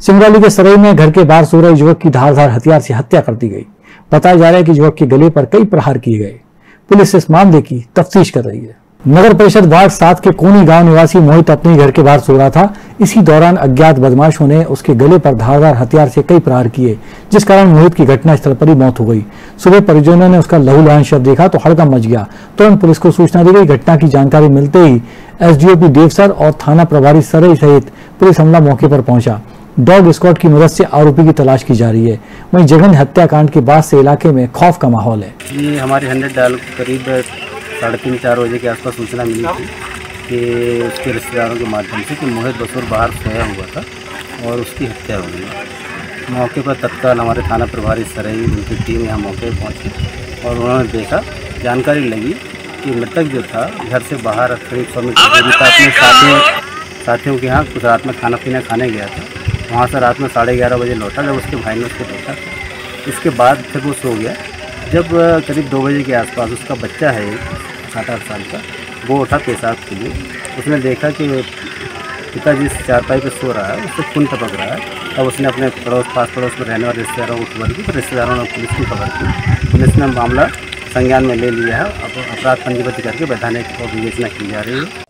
सिंगरौली के सरई में घर के बाहर सो रहे युवक की धारधार हथियार से हत्या कर दी गई। बताया जा रहा है कि युवक के गले पर कई प्रहार किए गए। पुलिस इस मामले की तफ्तीश कर रही है। नगर परिषद वार्ड सात के कोनी गाँव निवासी मोहित अपने घर के बाहर सो रहा था। इसी दौरान अज्ञात बदमाशों ने उसके गले पर धारदार हथियार से कई प्रहार किए, जिस कारण मोहित की घटनास्थल पर ही मौत हो गई। सुबह परिजनों ने उसका लहूलुहान शव देखा तो हड़कम मच गया। तुरंत तो पुलिस को सूचना दी गई। घटना की जानकारी मिलते ही एसडीओपी देवसर और थाना प्रभारी सरई सहित पुलिस हमला मौके पर पहुँचा। डॉग स्क्वाड की मदद से आरोपी की तलाश की जा रही है। वहीं जघन्य हत्याकांड के बाद से इलाके में खौफ का माहौल है। हमारे हंड्रेड डाल करीब साढ़े तीन चार बजे के आसपास सूचना मिली थी कि उसके रिश्तेदारों के माध्यम से कि मोहित बसुर बाहर सोया हुआ था और उसकी हत्या हो गई। मौके पर तत्काल हमारे थाना प्रभारी सरई, उनकी टीम यहाँ मौके पर पहुँची और उन्होंने देखा, जानकारी लगी कि मृतक जो था, घर से बाहर करीब सौ मीटर साथियों साथियों के यहाँ कुछ रात में खाना पीना खाने गया था। वहाँ से रात में साढ़े ग्यारह बजे लौटा, जब उसके भाई ने उसको देखा। इसके बाद फिर वो सो गया। जब करीब दो बजे के आसपास उसका बच्चा है, सात आठ साल का, वो उठा पेशाब के लिए। उसने देखा कि पिताजी चारपाई पर सो रहा है उससे खून टपक रहा है। तब उसने अपने पड़ोस पास पड़ोस में रहने वाले रिश्तेदारों को खबर की तो रिश्तेदारों ने पुलिस की खबर की पुलिस ने मामला संज्ञान में ले लिया है। अब अपराध पंजीबद्ध करके वैधानिक और विवेचना की जा रही है।